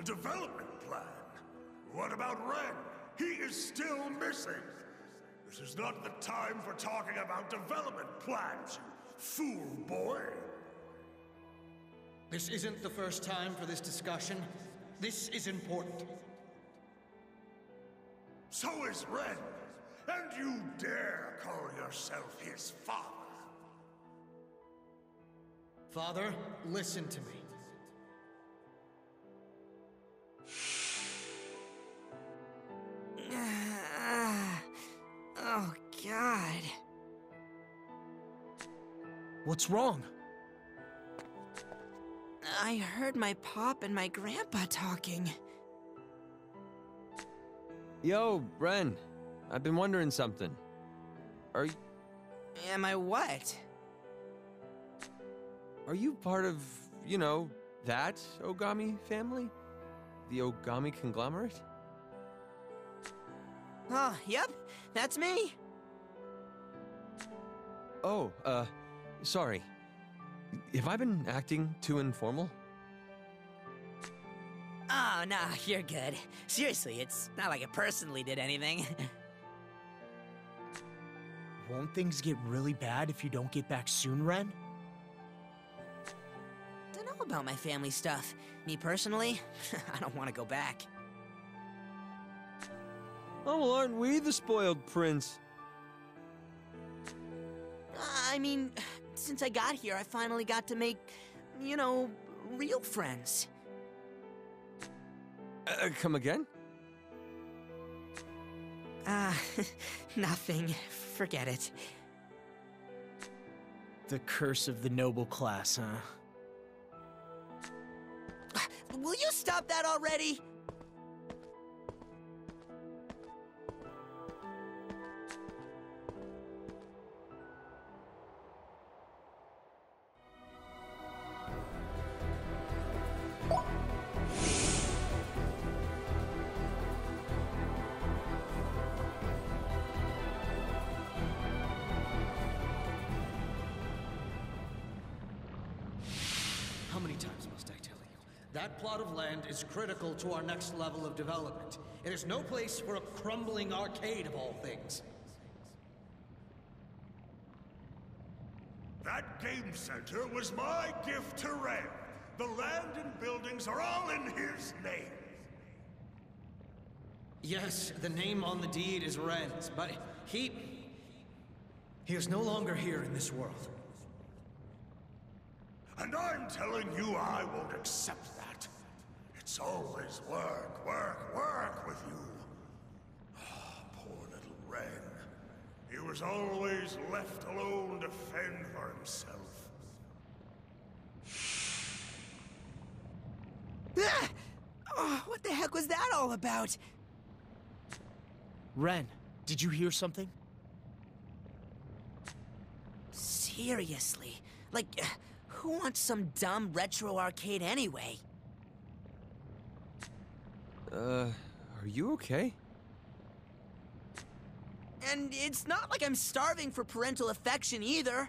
A development plan? What about Ren? He is still missing. This is not the time for talking about development plans, you fool boy. This isn't the first time for this discussion. This is important. So is Ren. And you dare call yourself his father. Father, listen to me. oh, God. What's wrong? I heard my pop and my grandpa talking. Yo, Ren. I've been wondering something. Are you, Am I what? are you part of, you know, that Ogami family? The Ogami conglomerate? Oh, yep, that's me. Oh, uh, sorry. Have I been acting too informal? Oh, no, you're good. Seriously, it's not like I personally did anything. Won't things get really bad if you don't get back soon, Ren? Don't know about my family stuff. Me personally, I don't want to go back. Oh, well, aren't we the spoiled prince? I mean, since I got here, I finally got to make, you know, real friends. Uh, come again? Ah, nothing. Forget it. The curse of the noble class, huh? Will you stop that already? Land is critical to our next level of development. It is no place for a crumbling arcade of all things. That game center was my gift to Ren. The land and buildings are all in his name. Yes, the name on the deed is Ren's, but he. He is no longer here in this world. And I'm telling you, I won't accept that. It's always work, work, work with you. Ah, poor little Ren. He was always left alone to fend for himself. Ah! Oh, what the heck was that all about? Ren, did you hear something? Seriously? Like, who wants some dumb retro arcade anyway? Uh, are you okay? And it's not like I'm starving for parental affection either.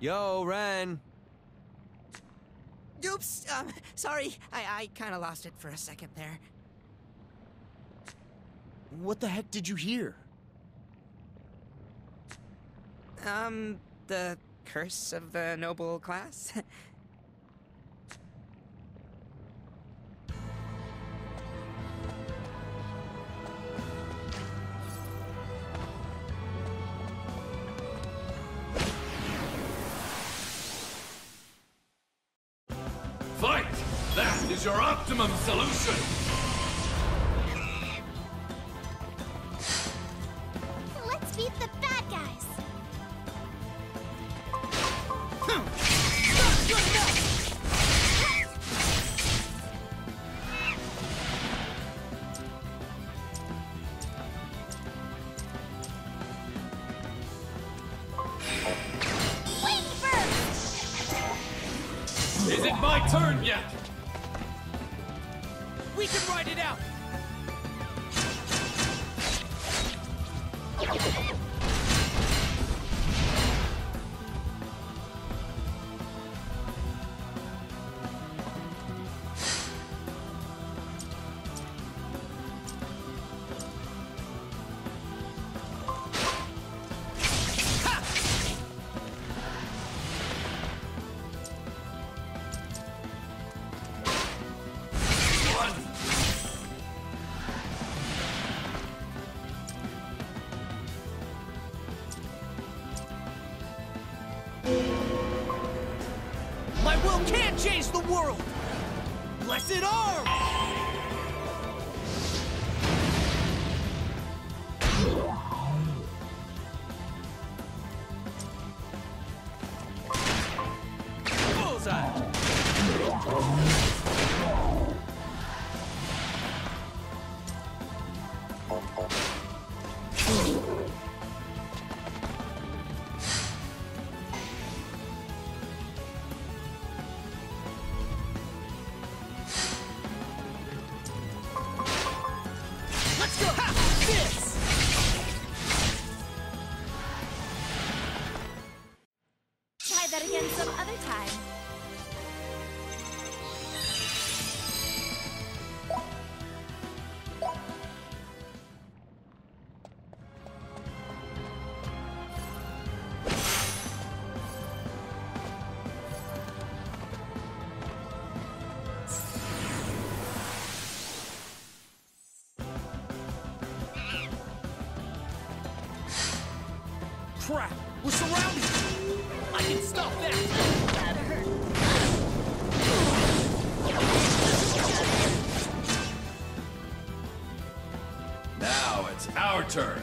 Yo, Ren. Oops, um, sorry. I, I kind of lost it for a second there. What the heck did you hear? Um, the curse of the noble class? your optimum solution! will can change the world! Blessed arms! It's our turn.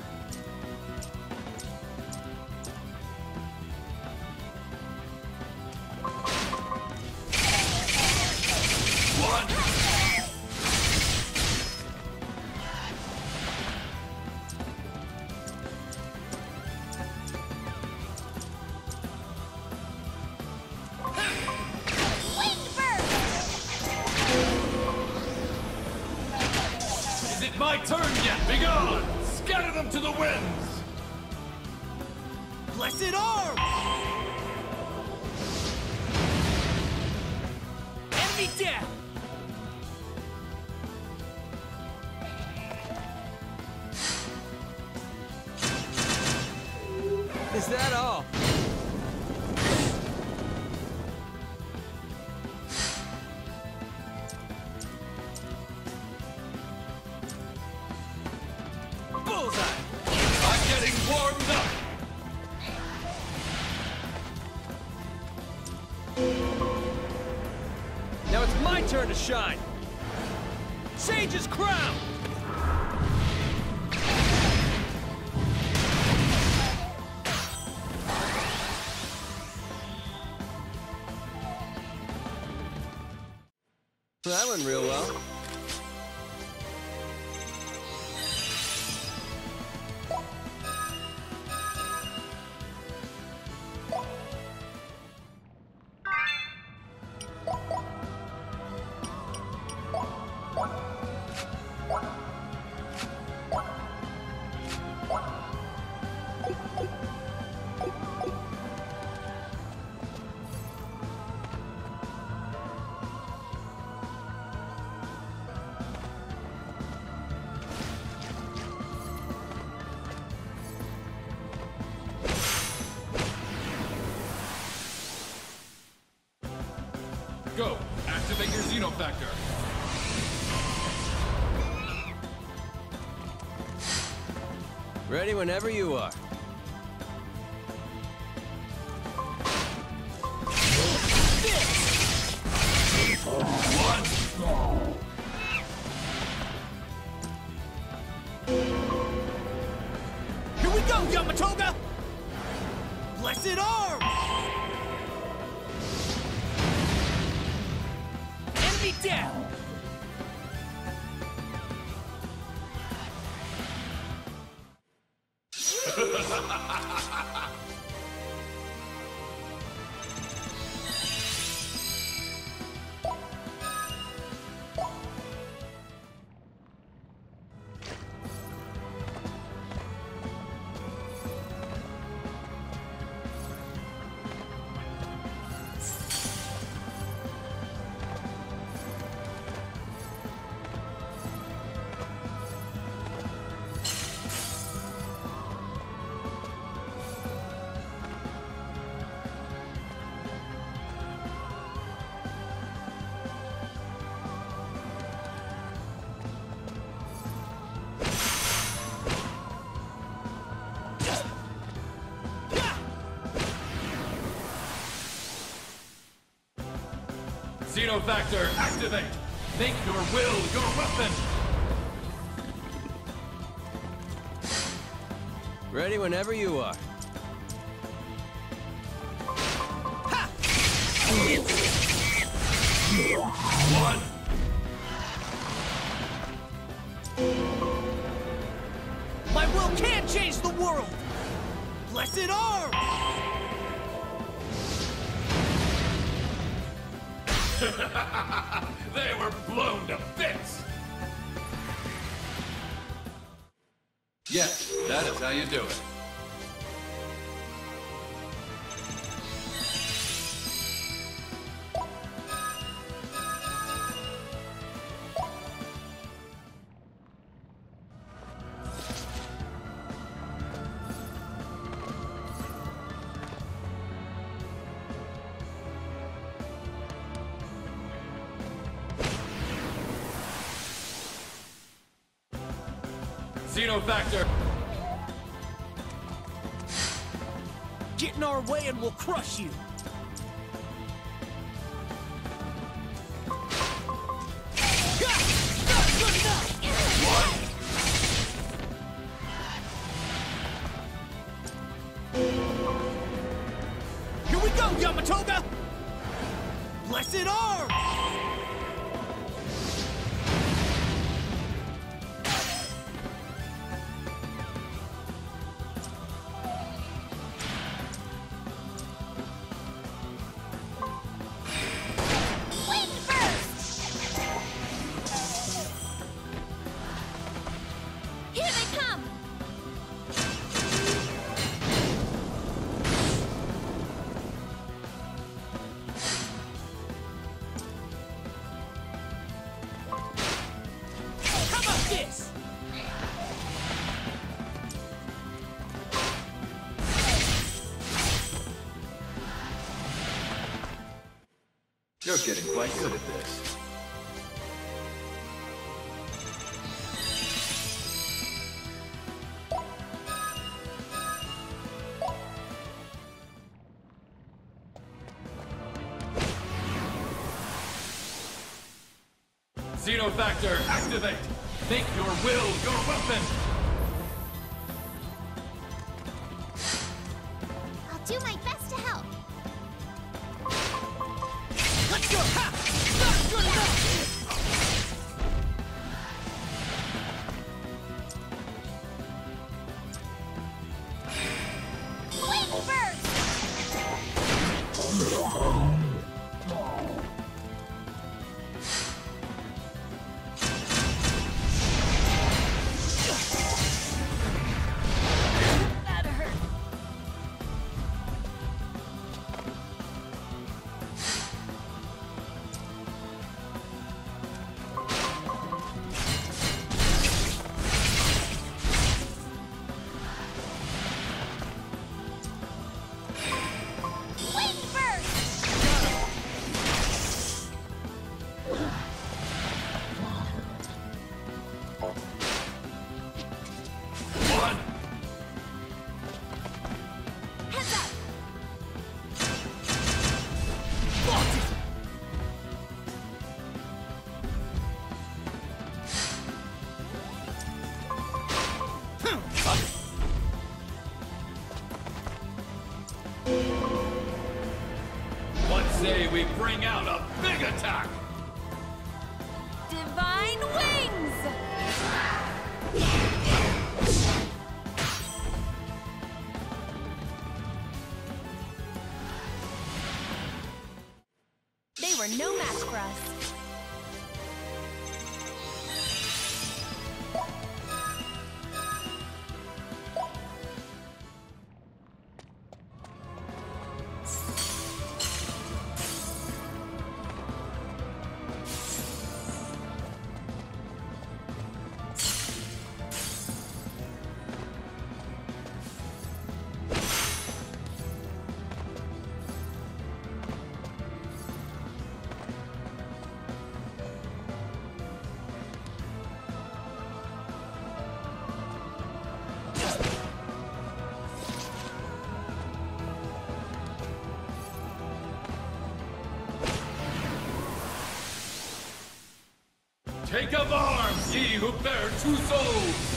shine. Sage's crown! That went real well. whenever you are. Here we go, Blessed arms! Enemy down! Xenofactor, activate! Make your will your weapon! Ready whenever you are. One, My will can't change the world! Blessed arm! they were blown to bits! Yes, that is how you do it. You! Getting quite good at this. Xenofactor, activate! Make your will your weapon! of arms, ye who bear two souls!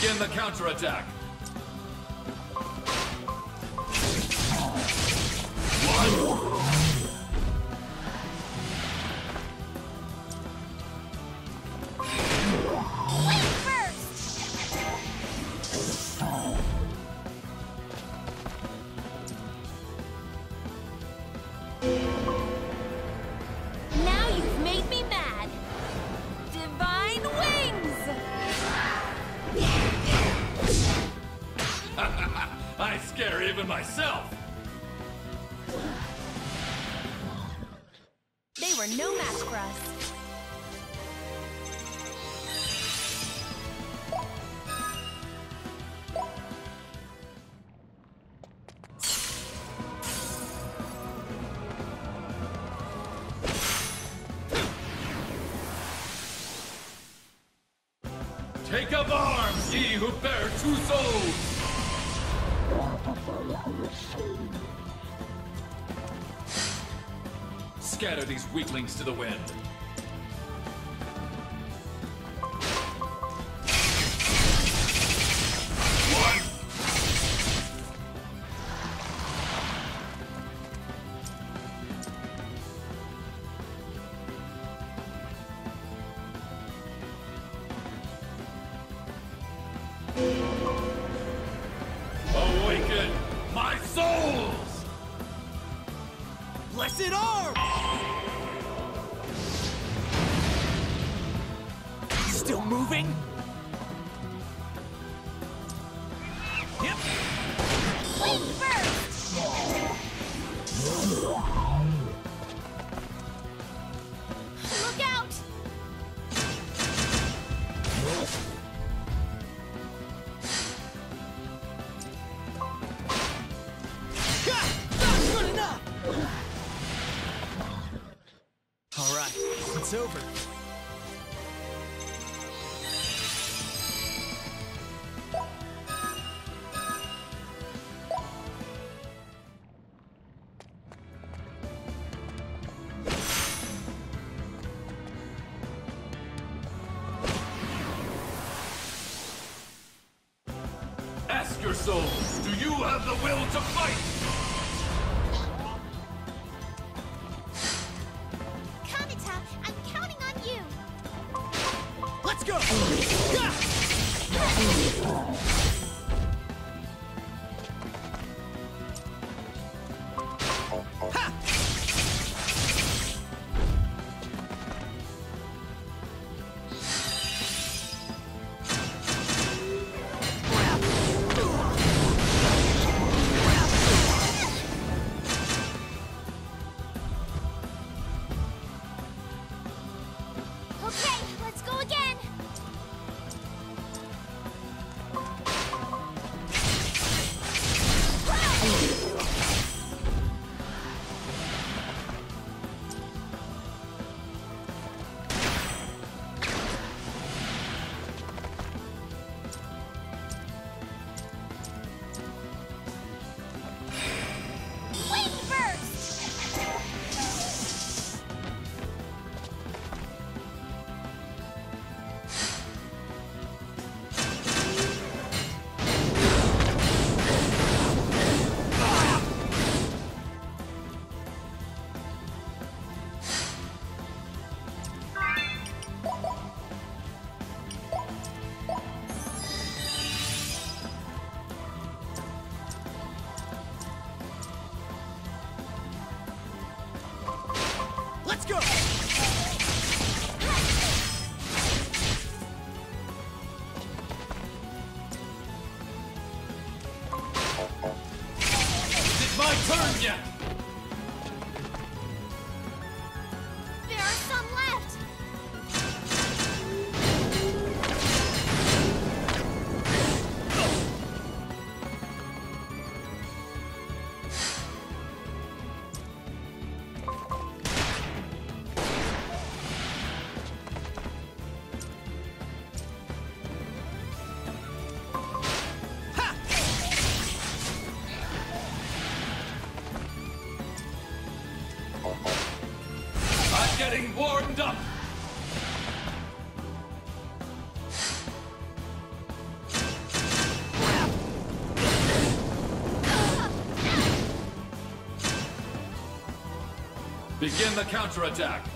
Begin the counterattack. who bear two souls! Scatter these weaklings to the wind. Blessed Arm! Still moving? меня! Begin the counterattack!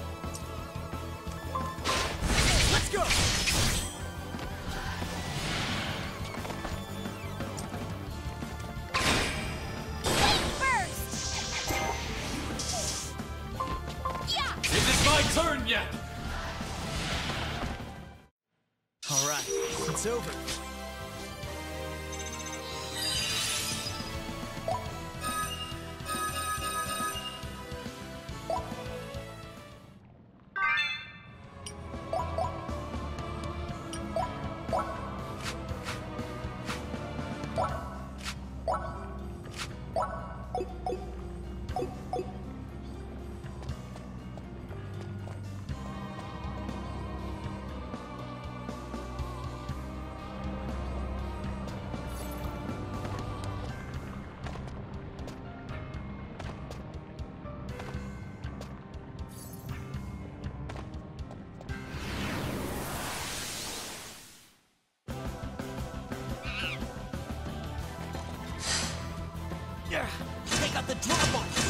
Take out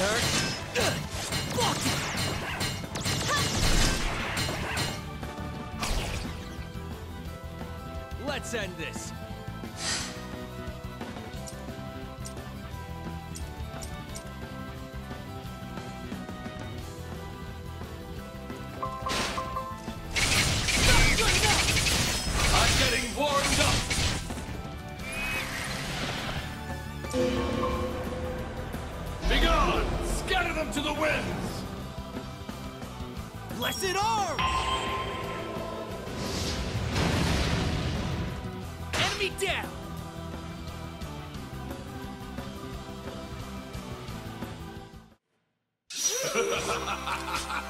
hurt. ハハハハ!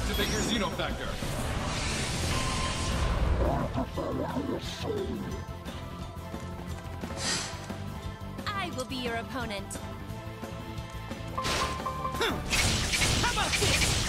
Activate your Xenofactor. I will be your opponent. How about this?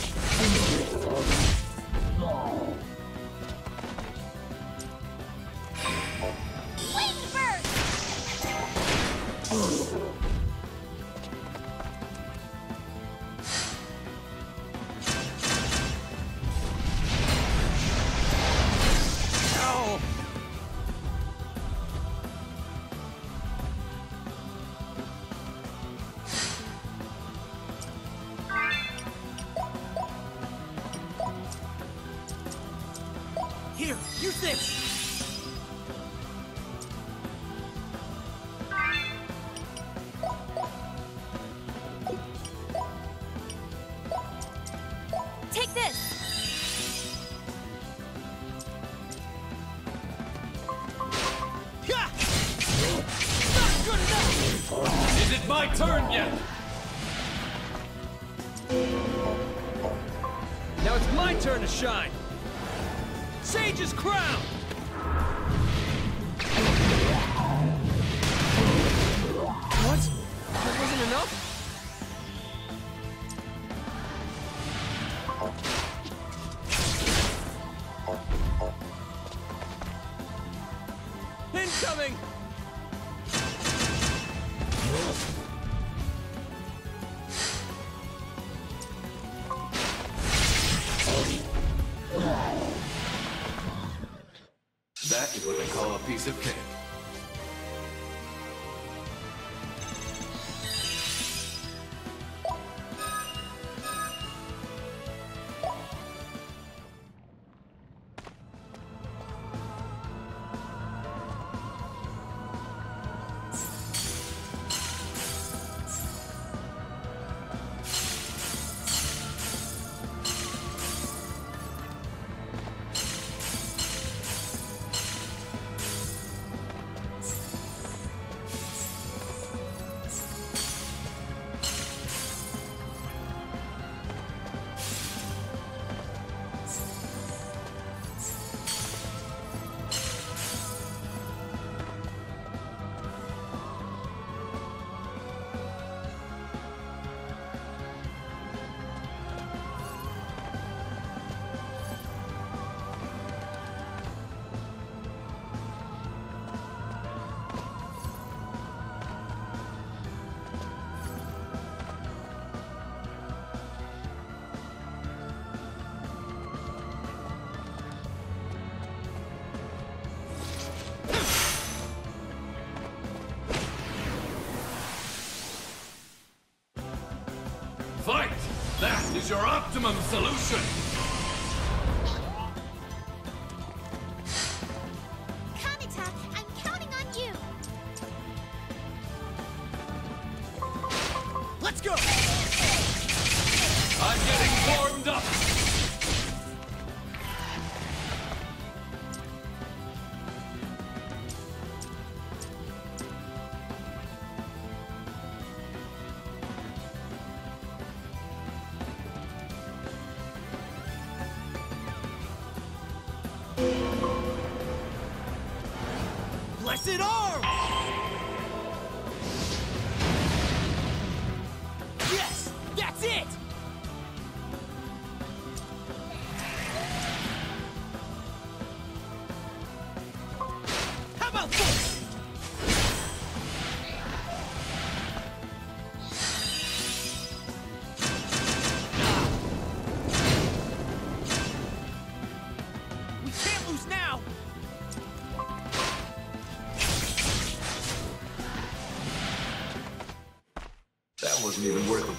solution.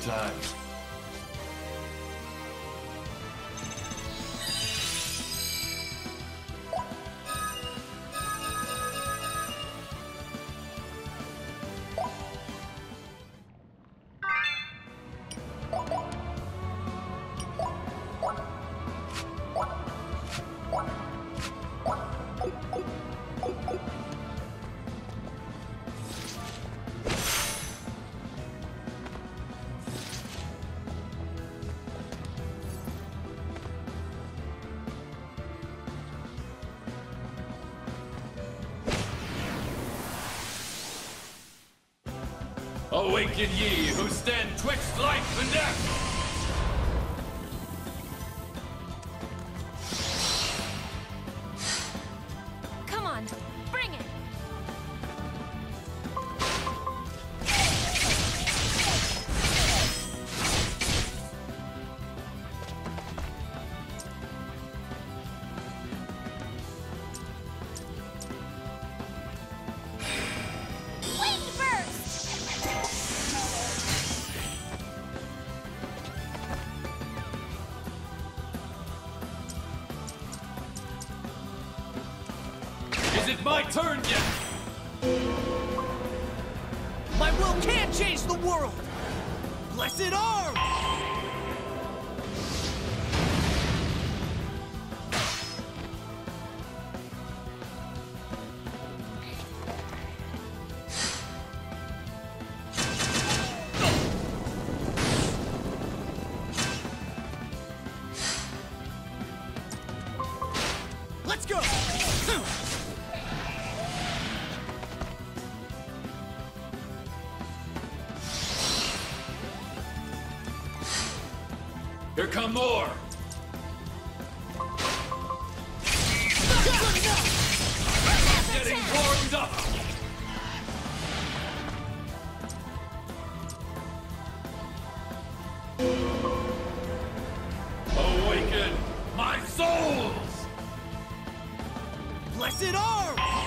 times. Awaken ye who stand twixt life and death! turn yet! My will can't change the world! Blessed are arms!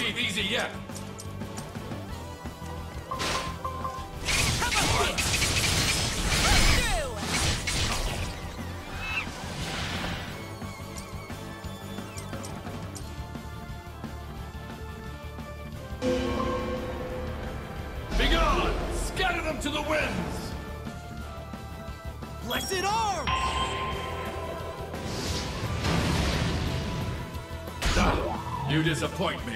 breathe easy yet. disappoint me.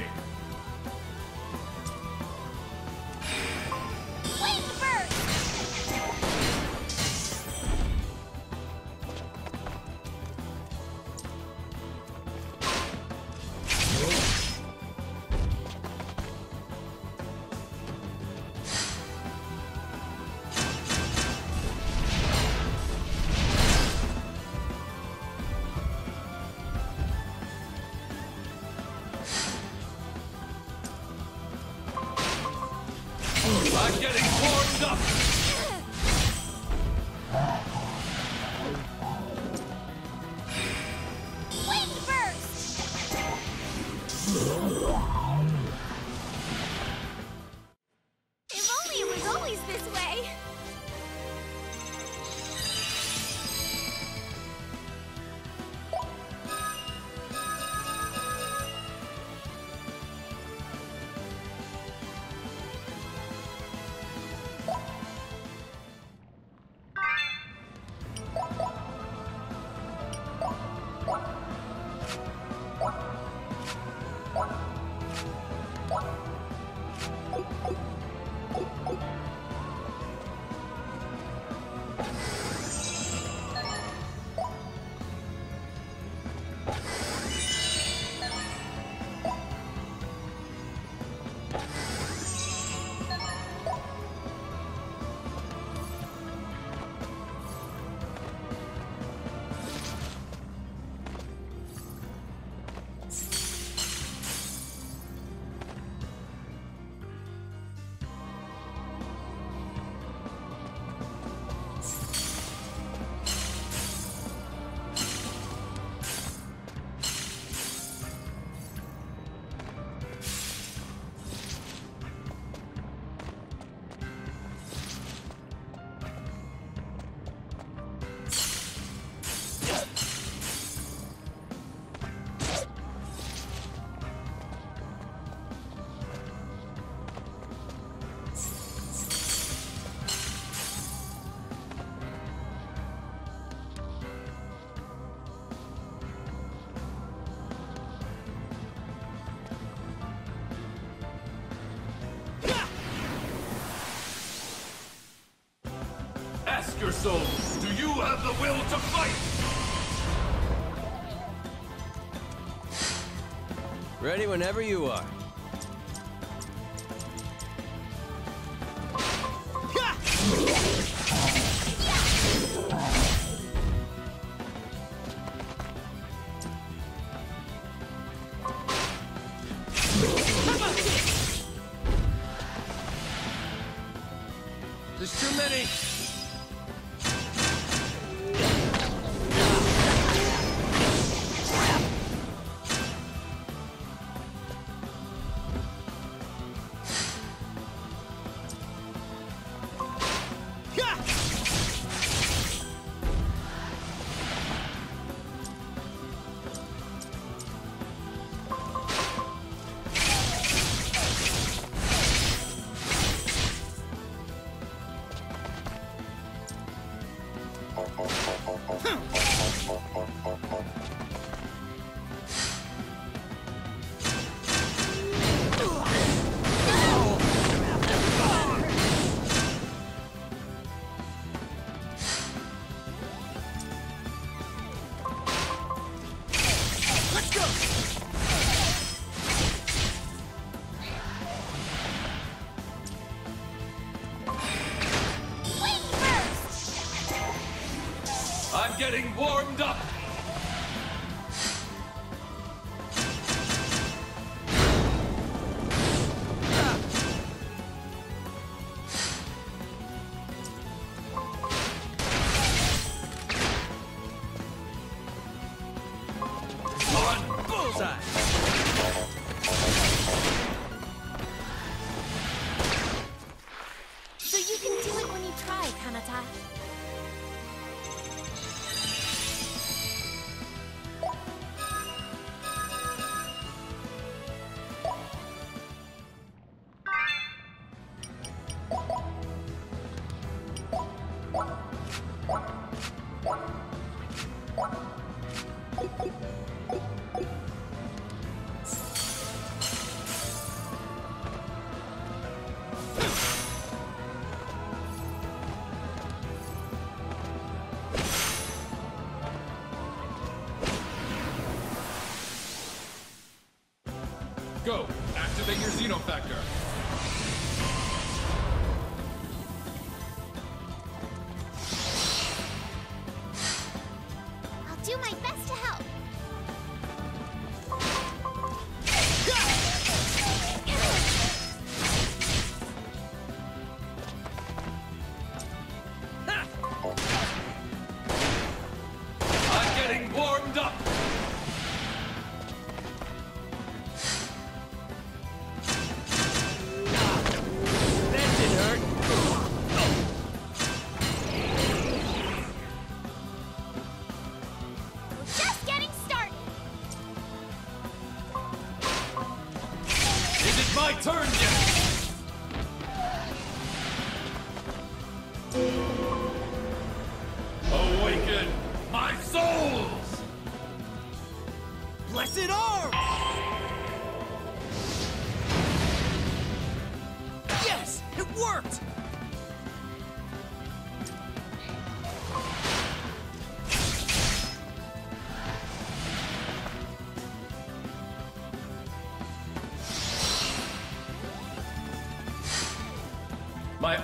Your. Do you have the will to fight? Ready whenever you are. I'm getting warmed up.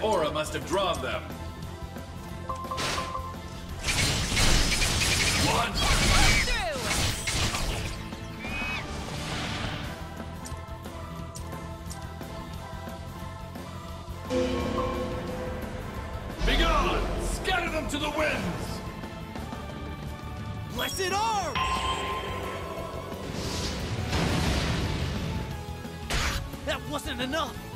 Aura must have drawn them. One. Begone! Scatter them to the winds! Blessed arms! That wasn't enough!